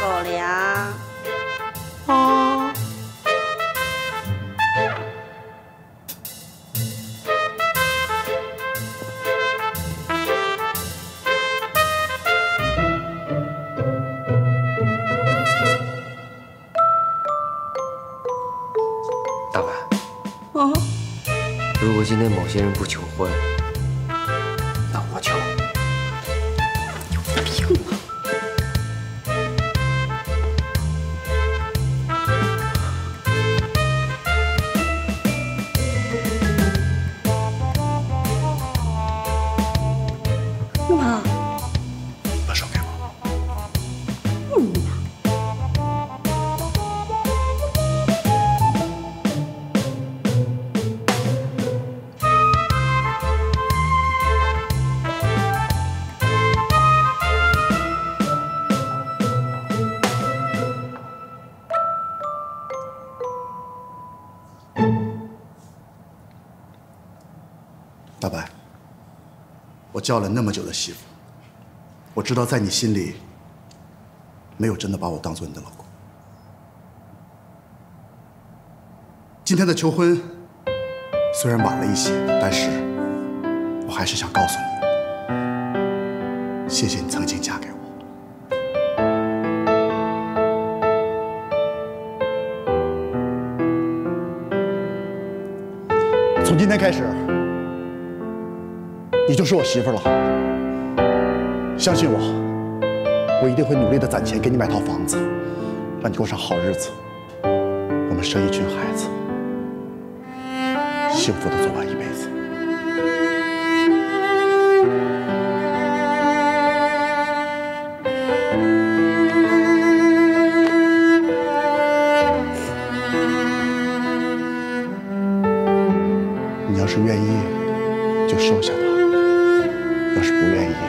狗粮？叫了那么久的媳妇，我知道在你心里没有真的把我当做你的老公。今天的求婚虽然晚了一些，但是我还是想告诉你，谢谢你曾经嫁给我。从今天开始，你就是我媳妇了。相信我，我一定会努力的攒钱给你买套房子，让你过上好日子。我们生一群孩子，幸福的走完一辈子。你要是愿意，就收下它；要是不愿意，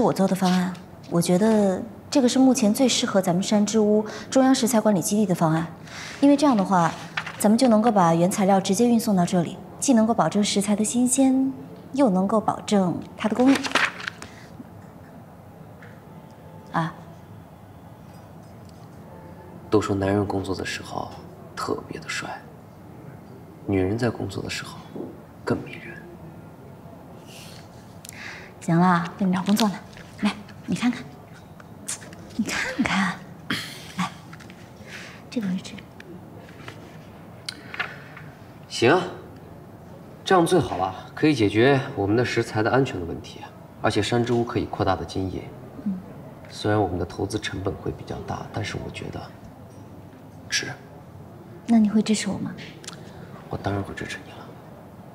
是我做的方案，我觉得这个是目前最适合咱们山之屋中央食材管理基地的方案，因为这样的话，咱们就能够把原材料直接运送到这里，既能够保证食材的新鲜，又能够保证它的工艺。啊，都说男人工作的时候特别的帅，女人在工作的时候更迷人。行了，给你找工作呢。来，你看看，你看看，来，这个位置。行，这样最好了，可以解决我们的食材的安全的问题，而且山之屋可以扩大的经营。嗯，虽然我们的投资成本会比较大，但是我觉得值。那你会支持我吗？我当然会支持你了。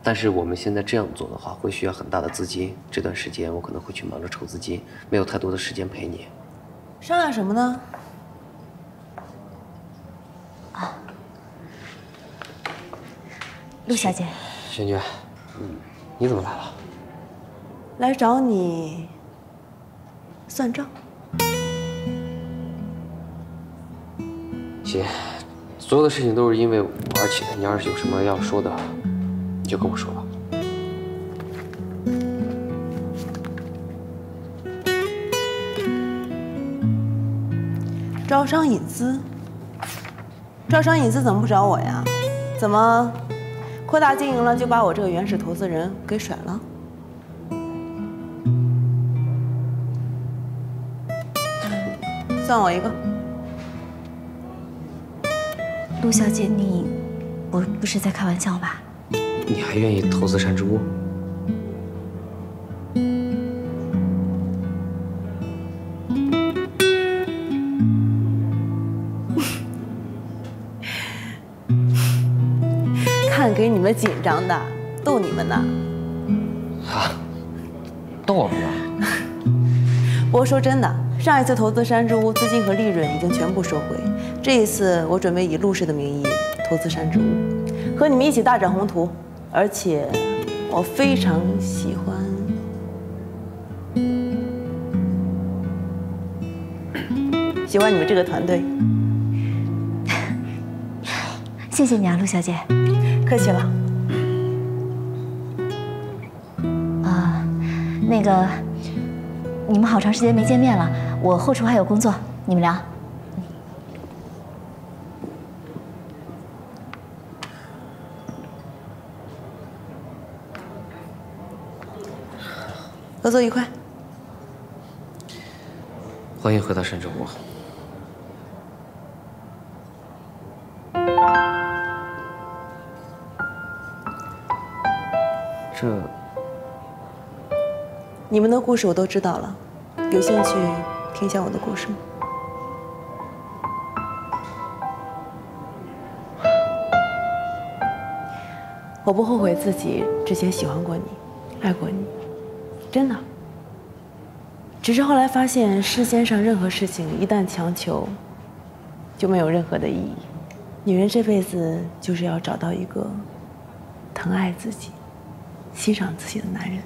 但是我们现在这样做的话，会需要很大的资金。这段时间我可能会去忙着筹资金，没有太多的时间陪你。商量什么呢？啊陆小姐，萱娟，嗯，你怎么来了？来找你算账。行，所有的事情都是因为我而起的。你要是有什么要说的，你就跟我说吧。招商引资，招商引资怎么不找我呀？怎么扩大经营了就把我这个原始投资人给甩了？算我一个。陆小姐，你不不是在开玩笑吧？你还愿意投资山之屋？看给你们紧张的，逗你们呢。啊，逗我们呢？不过说真的，上一次投资山之屋，资金和利润已经全部收回。这一次，我准备以陆氏的名义投资山之屋，和你们一起大展宏图。而且，我非常喜欢。喜欢你们这个团队，谢谢你啊，陆小姐。客气了。啊，那个，你们好长时间没见面了，我后厨还有工作，你们聊。作愉快。欢迎回到山之屋。这你们的故事我都知道了，有兴趣听一下我的故事吗？我不后悔自己之前喜欢过你，爱过你，真的。只是后来发现，世间上任何事情一旦强求，就没有任何的意义。女人这辈子就是要找到一个疼爱自己、欣赏自己的男人，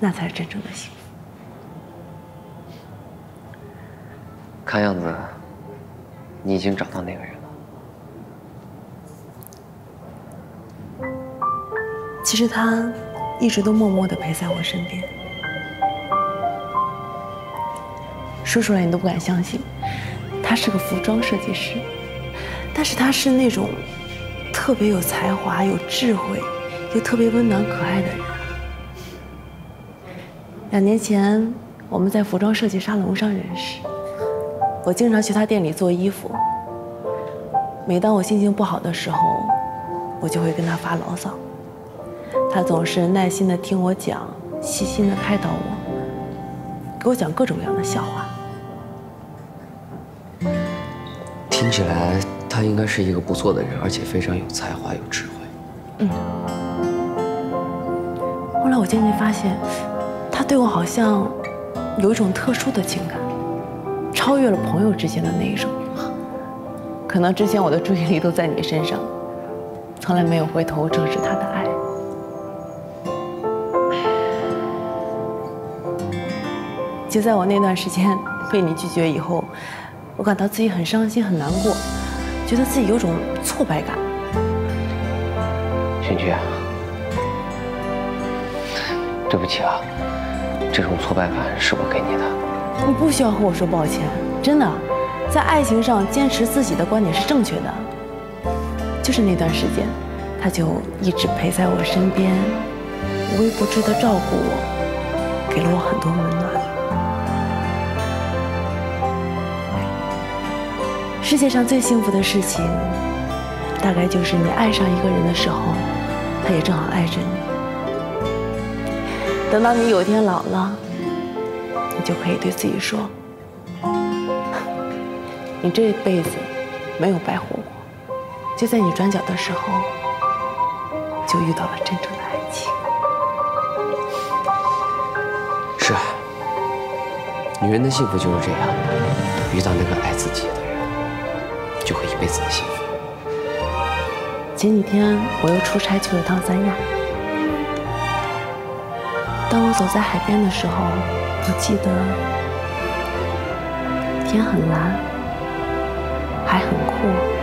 那才是真正的幸福。看样子，你已经找到那个人了。其实他一直都默默地陪在我身边。说出来你都不敢相信，他是个服装设计师，但是他是那种特别有才华、有智慧，又特别温暖可爱的人。两年前我们在服装设计沙龙上认识，我经常去他店里做衣服。每当我心情不好的时候，我就会跟他发牢骚，他总是耐心的听我讲，细心的开导我，给我讲各种各样的笑话。听起来他应该是一个不错的人，而且非常有才华、有智慧。嗯。后来我渐渐发现，他对我好像有一种特殊的情感，超越了朋友之间的那一种。可能之前我的注意力都在你身上，从来没有回头正视他的爱。就在我那段时间 被你拒绝以后，我感到自己很伤心、很难过，觉得自己有种挫败感。轩君，对不起啊，这种挫败感是我给你的。你不需要和我说抱歉，真的，在爱情上坚持自己的观点是正确的。就是那段时间，他就一直陪在我身边，无微不至的照顾我，给了我很多温暖。世界上最幸福的事情，大概就是你爱上一个人的时候，他也正好爱着你。等到你有一天老了，你就可以对自己说：“你这辈子没有白活过。”就在你转角的时候，就遇到了真正的爱情。是啊，女人的幸福就是这样，遇到那个爱自己的辈子的幸福。前几天我又出差去了趟三亚，当我走在海边的时候，我记得天很蓝，海很阔。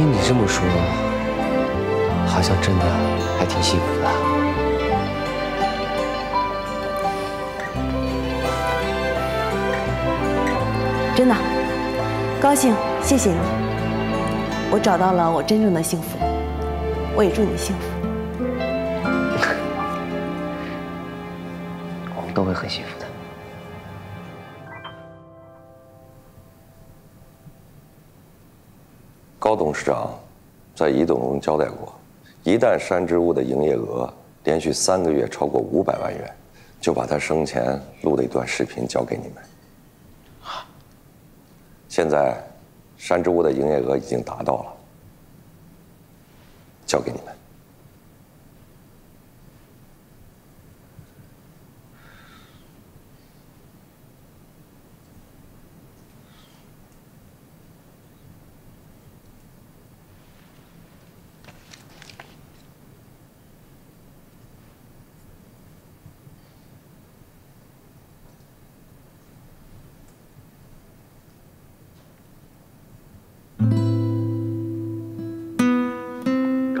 听你这么说，好像真的还挺幸福的。真的，高兴，谢谢你。我找到了我真正的幸福，我也祝你幸福。我们都会很幸福高董事长在移动中交代过，一旦山之屋的营业额连续三个月超过五百万元，就把他生前录的一段视频交给你们。现在，山之屋的营业额已经达到了，交给你们。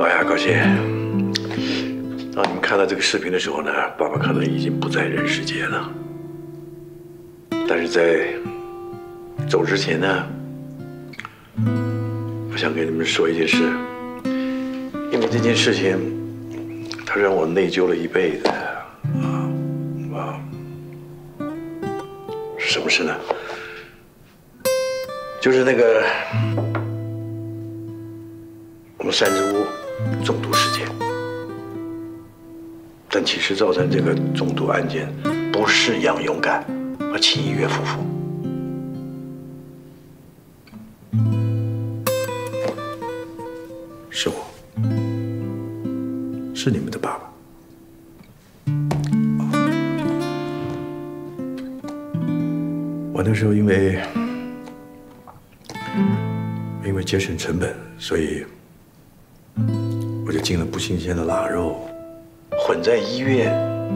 高雅、高谢，当你们看到这个视频的时候呢，爸爸可能已经不在人世间了。但是在走之前呢，我想跟你们说一件事，因为这件事情，它让我内疚了一辈子啊！什么事呢？就是那个我们山之屋中毒事件，但其实造成这个中毒案件不是杨勇敢和秦一月夫妇，是我，是你们的爸爸。我那时候因为因为节省成本，所以进了不新鲜的腊肉，混在医院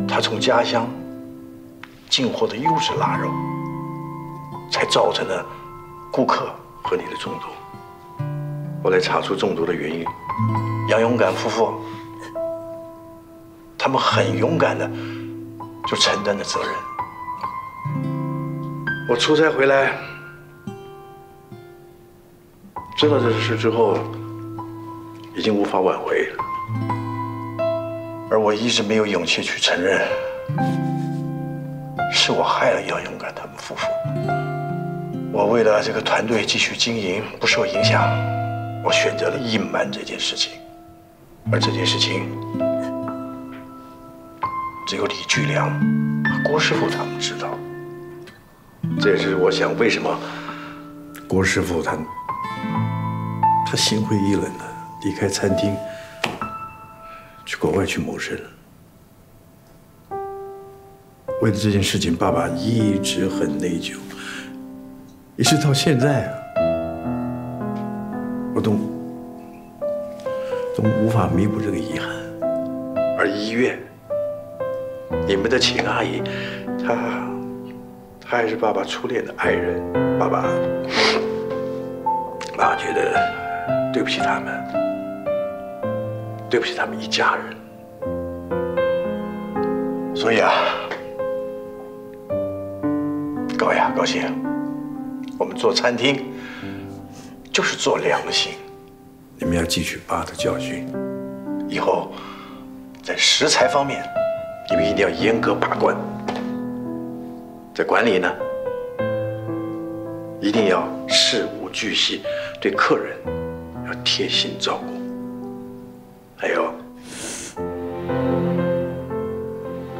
他从家乡进货的优质腊肉，才造成了顾客和你的中毒。后来查出中毒的原因，杨勇敢夫妇他们很勇敢的就承担了责任。我出差回来，知道这事之后，已经无法挽回了，而我一直没有勇气去承认，是我害了杨勇敢他们夫妇。我为了这个团队继续经营不受影响，我选择了隐瞒这件事情，而这件事情只有李巨良、郭师傅他们知道。这也是我想为什么郭师傅他他心灰意冷的离开餐厅，去国外去谋生。为了这件事情，爸爸一直很内疚，一直到现在啊，我都都无法弥补这个遗憾。而医院，你们的秦阿姨，她她还是爸爸初恋的爱人，爸爸，爸爸觉得对不起他们，对不起他们一家人，所以啊。高雅、高兴，我们做餐厅就是做良心。你们要汲取爸的教训，以后在食材方面，你们一定要严格把关；在管理呢，一定要事无巨细，对客人要贴心照顾。还有，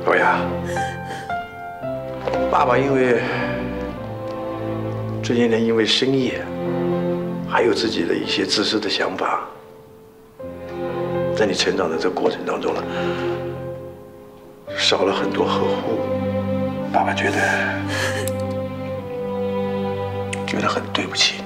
高雅，爸爸因为。这些年因为生意，还有自己的一些自私的想法，在你成长的这过程当中呢，少了很多呵护。爸爸觉得觉得很对不起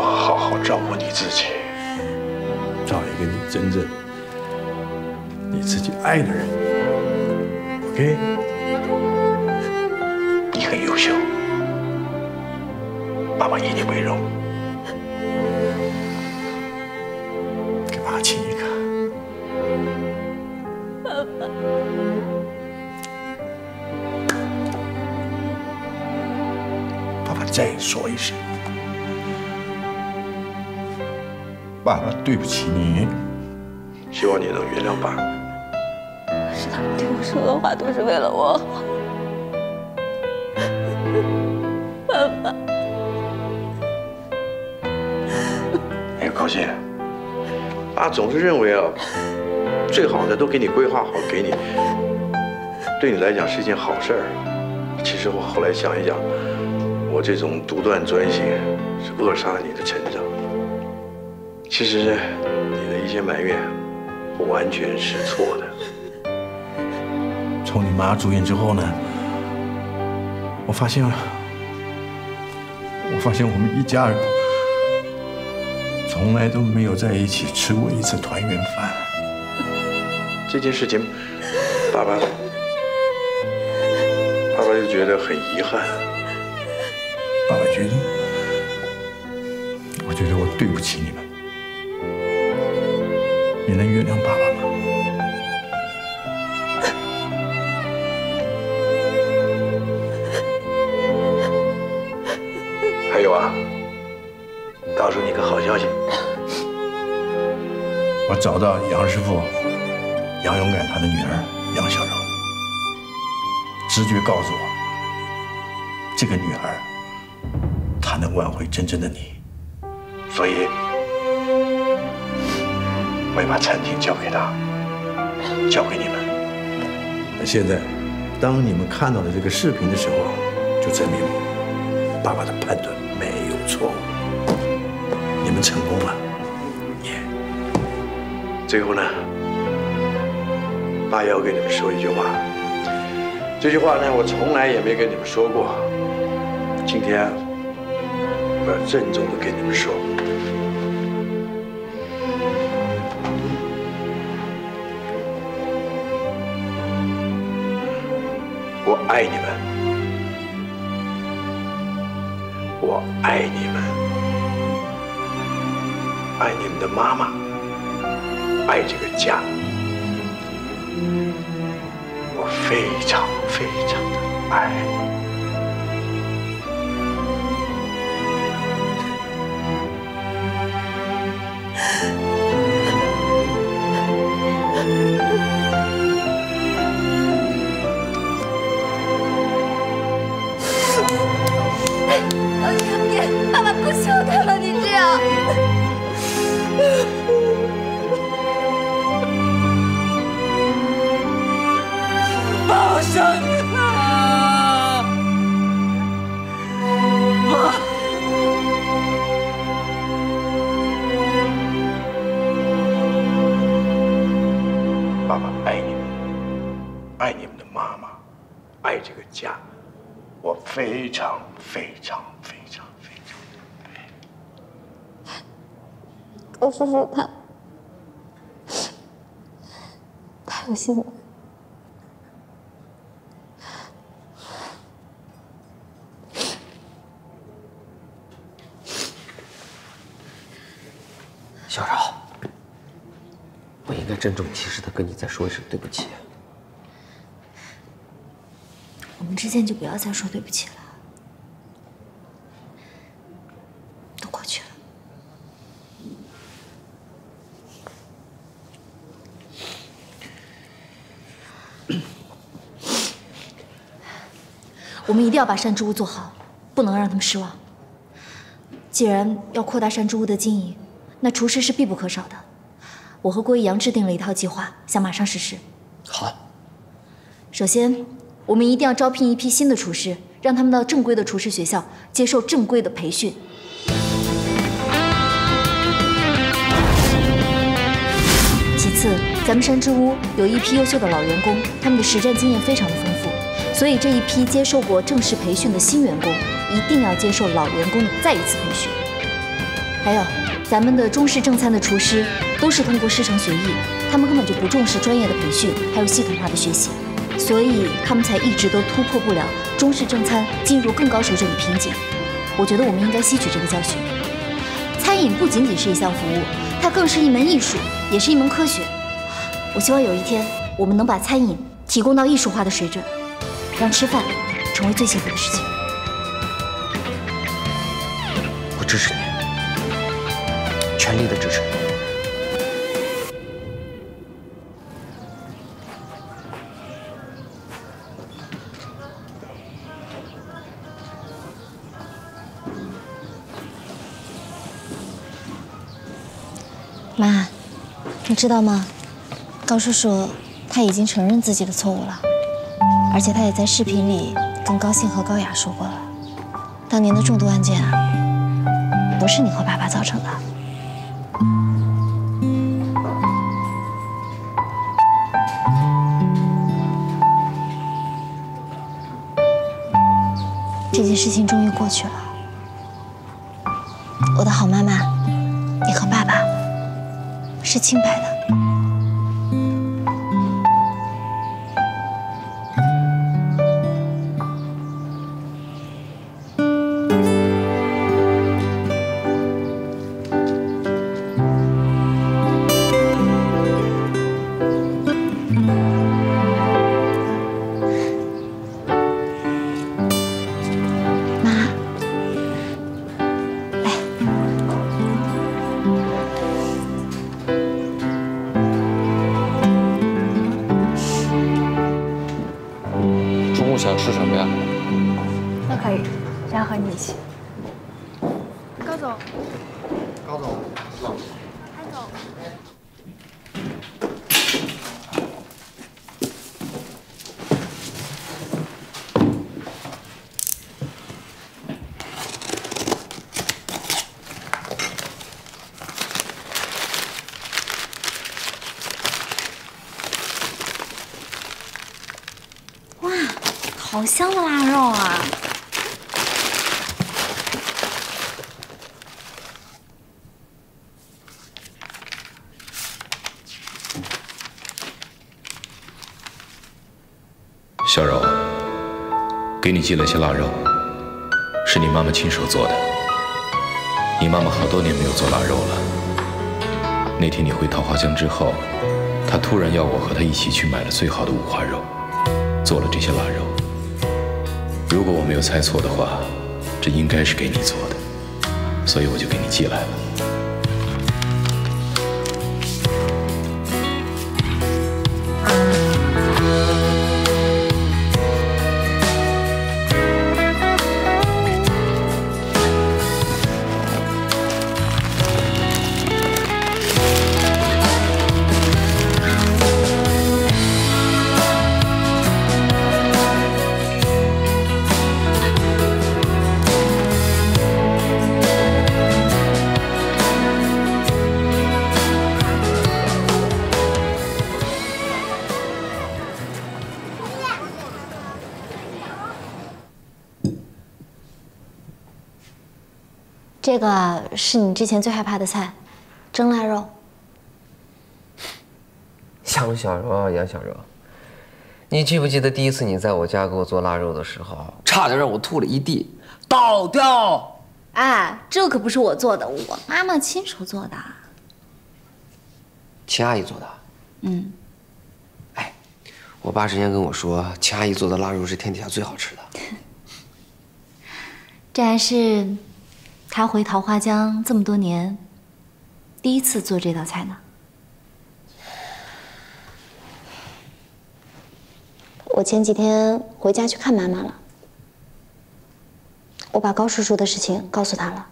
好好照顾你自己，找一个你真正你自己爱的人。OK，你很优秀，爸爸以你为荣。给爸爸亲一个。爸爸再说一声，爸爸对不起你，希望你能原谅爸。是他们对我说的话都是为了我好。爸爸，哎，高兴，爸总是认为啊，最好的都给你规划好，给你，对你来讲是一件好事儿。其实我后来想一想，我这种独断专行是扼杀了你的成长。其实你的一些埋怨，不完全是错的。从你妈住院之后呢，我发现了，我发现我们一家人从来都没有在一起吃过一次团圆饭。这件事情，爸爸，爸爸就觉得很遗憾。爸爸觉得，我觉得我对不起你们。你能原谅爸爸吗？还有啊，告诉你个好消息，我找到杨师傅杨勇敢他的女儿杨小柔，直觉告诉我，这个女孩她能挽回真正的你，所以我会把餐厅交给他，交给你们。那现在，当你们看到了这个视频的时候，就证明爸爸的判断没有错误，你们成功了。耶！最后呢，爸要跟你们说一句话，这句话呢，我从来也没跟你们说过，今天我要郑重的跟你们说。我爱你们，我爱你们，爱你们的妈妈，爱这个家，我非常非常的爱。不希望看到你这样。爸，我想你了，妈。爸爸爱你们，爱你们的妈妈，爱这个家，我非常非常非常非常高叔叔他太恶心了。小饶，我应该郑重其事的跟你再说一声对不起。我们之间就不要再说对不起了，都过去了。我们一定要把山之屋做好，不能让他们失望。既然要扩大山之屋的经营，那厨师是必不可少的。我和郭一阳制定了一套计划，想马上实施。好，首先，我们一定要招聘一批新的厨师，让他们到正规的厨师学校接受正规的培训。其次，咱们山之屋有一批优秀的老员工，他们的实战经验非常的丰富，所以这一批接受过正式培训的新员工，一定要接受老员工的再一次培训。还有，咱们的中式正餐的厨师都是通过师承学艺，他们根本就不重视专业的培训，还有系统化的学习，所以他们才一直都突破不了中式正餐进入更高水准的瓶颈。我觉得我们应该吸取这个教训。餐饮不仅仅是一项服务，它更是一门艺术，也是一门科学。我希望有一天，我们能把餐饮提供到艺术化的水准，让吃饭成为最幸福的事情。我支持你，全力的支持你。妈，你知道吗？高叔叔他已经承认自己的错误了，而且他也在视频里跟高兴和高雅说过了，当年的中毒案件，不是你和爸爸造成的。这件事情终于过去了，我的好妈妈，你和爸爸是清白的。好香的腊肉啊！小柔，给你寄了些腊肉，是你妈妈亲手做的。你妈妈好多年没有做腊肉了。那天你回桃花江之后，她突然要我和她一起去买了最好的五花肉，做了这些腊肉。如果我没有猜错的话，这应该是给你做的，所以我就给你寄来了。这个是你之前最害怕的菜，蒸腊肉。杨小柔，杨小柔，你记不记得第一次你在我家给我做腊肉的时候，差点让我吐了一地，倒掉。哎，这可不是我做的，我妈妈亲手做的。秦阿姨做的。嗯。哎，我爸之前跟我说，秦阿姨做的腊肉是天底下最好吃的。这还是他回桃花江这么多年第一次做这道菜呢。我前几天回家去看妈妈了，我把高叔叔的事情告诉他了。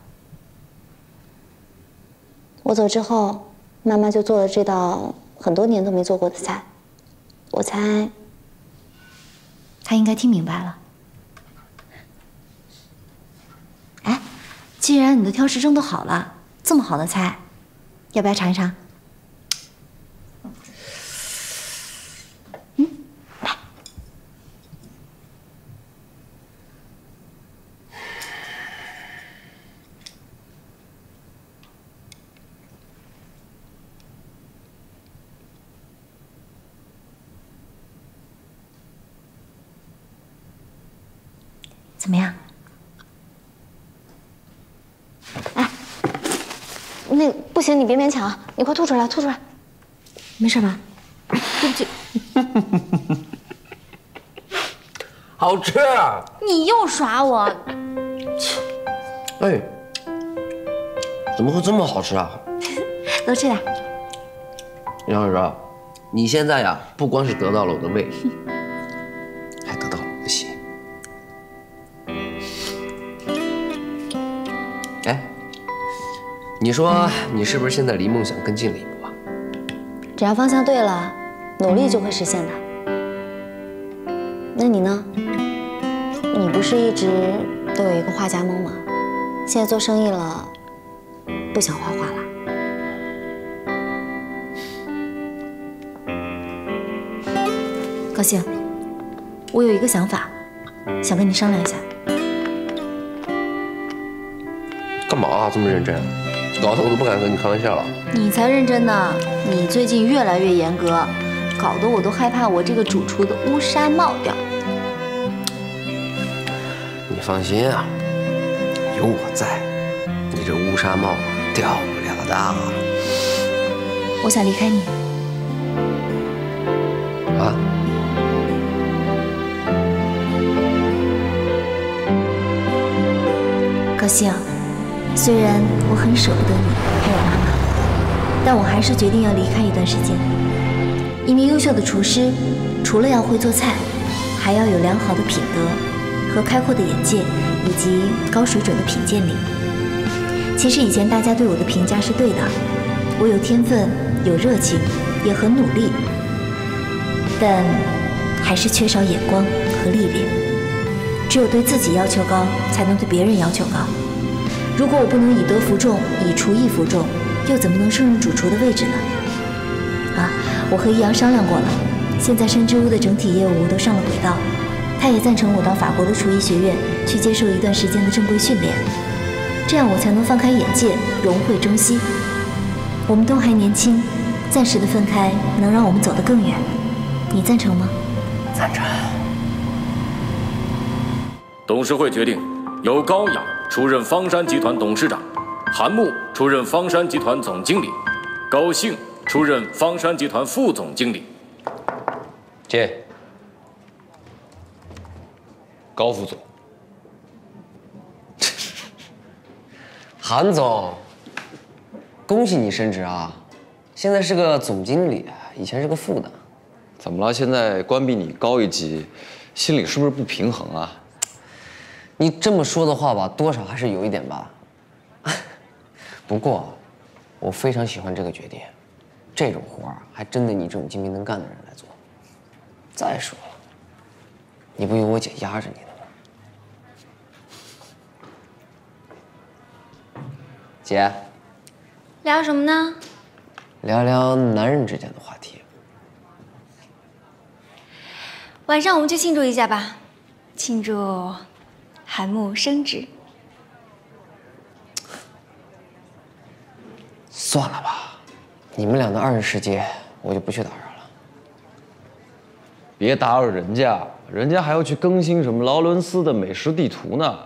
我走之后，妈妈就做了这道很多年都没做过的菜，我猜他应该听明白了。哎，既然你的挑食症都好了，这么好的菜，要不要尝一尝？怎么样？那不行，你别勉强，你快吐出来，吐出来，没事吧？对不起。好吃。你又耍我。哎，怎么会这么好吃啊？多吃点。杨小柔，你现在呀，不光是得到了我的胃，你说你是不是现在离梦想更近了一步啊？只要方向对了，努力就会实现的。那你呢？你不是一直都有一个画家梦吗？现在做生意了，不想画画了？高兴，我有一个想法，想跟你商量一下。干嘛啊？这么认真？搞得我都不敢跟你开玩笑了。你才认真呢！你最近越来越严格，搞得我都害怕我这个主厨的乌纱帽掉。你放心啊，有我在，你这乌纱帽掉不了的。我想离开你。啊？高兴，虽然我很舍不得你，还有妈妈，但我还是决定要离开一段时间。一名优秀的厨师，除了要会做菜，还要有良好的品德和开阔的眼界，以及高水准的品鉴力。其实以前大家对我的评价是对的，我有天分，有热情，也很努力，但还是缺少眼光和历练。只有对自己要求高，才能对别人要求高。如果我不能以德服众，以厨艺服众，又怎么能胜任主厨的位置呢？啊，我和易阳商量过了，现在山之屋的整体业务都上了轨道，他也赞成我到法国的厨艺学院去接受一段时间的正规训练，这样我才能放开眼界，融会中西。我们都还年轻，暂时的分开能让我们走得更远，你赞成吗？赞成。董事会决定，由高雅出任方山集团董事长，韩木出任方山集团总经理，高兴出任方山集团副总经理。接。高副总。韩总，恭喜你升职啊！现在是个总经理，以前是个副的。怎么了？现在官比你高一级，心里是不是不平衡啊？你这么说的话吧，多少还是有一点吧。不过，我非常喜欢这个决定，这种活儿还真得你这种精明能干的人来做。再说了，你不有我姐压着你呢吗？姐，聊什么呢？聊聊男人之间的话题。晚上我们去庆祝一下吧，庆祝。韩木升职，算了吧，你们俩的二人世界我就不去打扰了。别打扰人家，人家还要去更新什么劳伦斯的美食地图呢。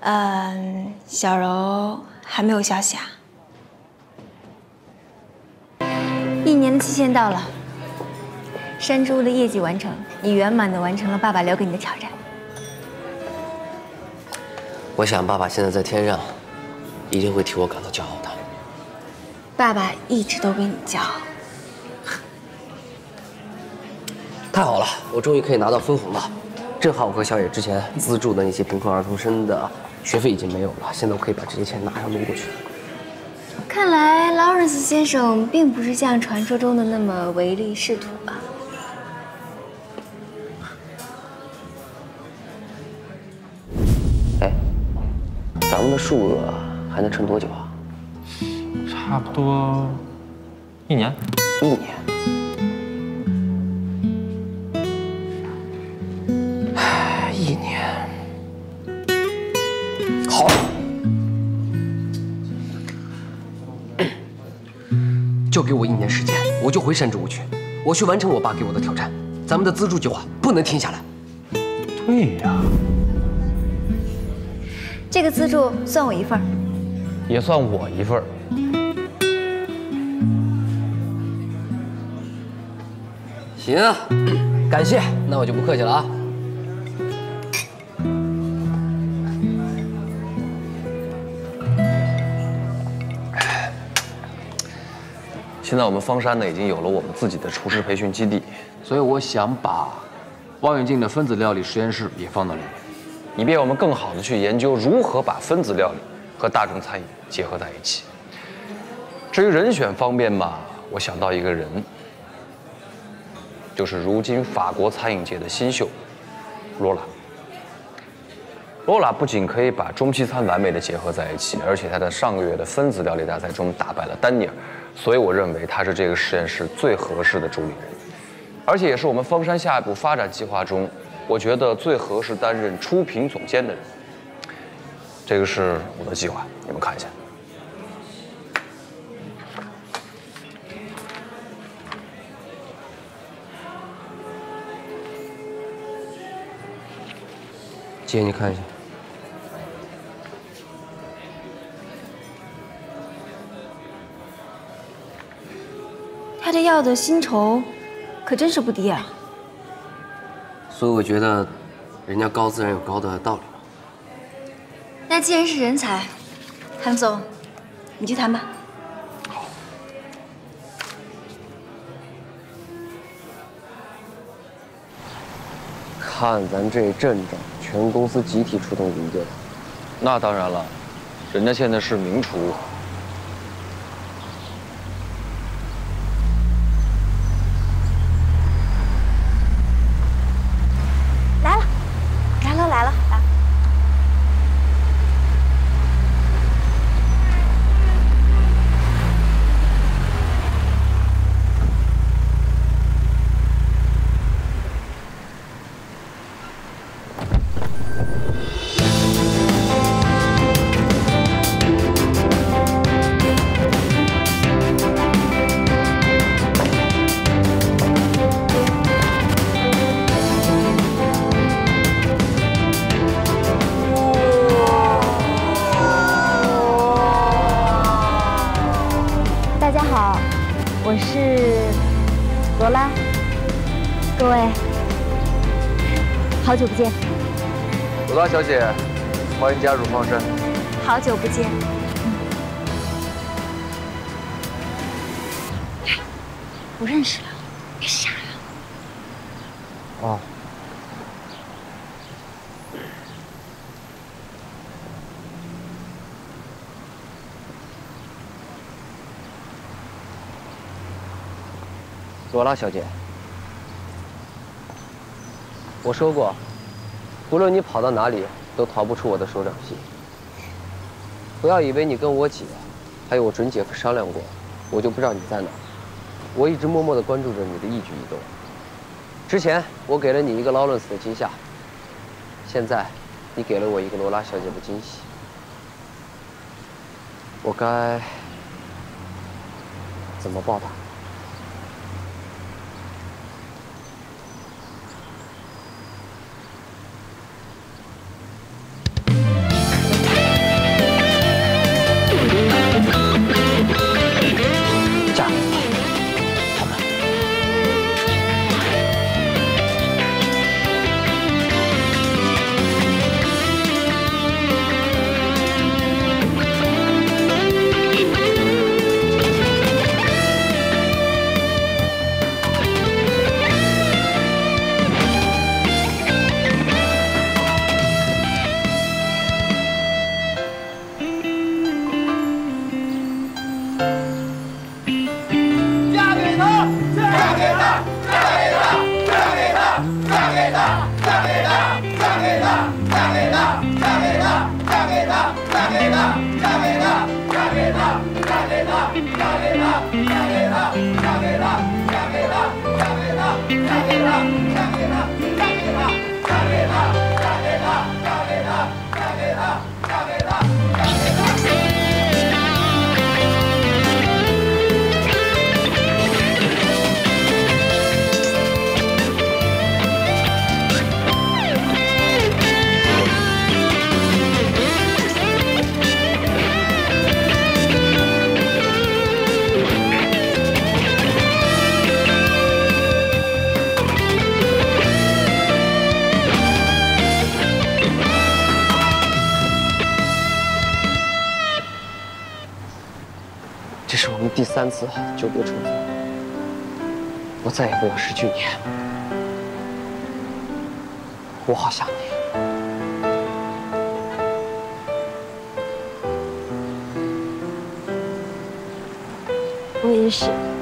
嗯，小柔还没有消息啊。一年的期限到了，山猪的业绩完成，你圆满的完成了爸爸留给你的挑战。我想爸爸现在在天上，一定会替我感到骄傲的。爸爸一直都为你骄傲。太好了，我终于可以拿到分红了。正好我和小野之前资助的那些贫困儿童生的学费已经没有了，现在我可以把这些钱拿上弄过去。看来劳伦斯先生并不是像传说中的那么唯利是图吧？咱们的数额还能撑多久啊？差不多一年。一年。唉，一年。好。就给我一年时间，我就回山之屋去，我去完成我爸给我的挑战。咱们的资助计划不能停下来。对呀，这个资助算我一份儿。也算我一份儿。行啊，感谢，那我就不客气了啊。现在我们方山呢已经有了我们自己的厨师培训基地，所以我想把望远镜的分子料理实验室也放到里面，以便我们更好的去研究如何把分子料理和大众餐饮结合在一起。至于人选方面嘛，我想到一个人，就是如今法国餐饮界的新秀罗拉。罗拉不仅可以把中西餐完美的结合在一起，而且她在上个月的分子料理大赛中打败了丹尼尔，所以我认为她是这个实验室最合适的主理人，而且也是我们方山下一步发展计划中，我觉得最合适担任出品总监的人。这个是我的计划，你们看一下。姐，你看一下。他这要的薪酬可真是不低啊！所以我觉得，人家高自然有高的道理嘛。那既然是人才，韩总，你去谈吧。看咱这阵仗，全公司集体出动营救。那当然了，人家现在是名厨。罗拉小姐。我说过，不论你跑到哪里都逃不出我的手掌心。不要以为你跟我姐，还有我准姐夫商量过，我就不知道你在哪。我一直默默的关注着你的一举一动。之前我给了你一个劳伦斯的惊吓，现在你给了我一个罗拉小姐的惊喜。我该怎么报答？嫁给他嫁给他嫁给他嫁给他嫁给他嫁给他嫁给他嫁给他嫁给他嫁给他嫁给他嫁给他这是我们第三次久别重逢。我再也不要失去你。我好想你。我也是。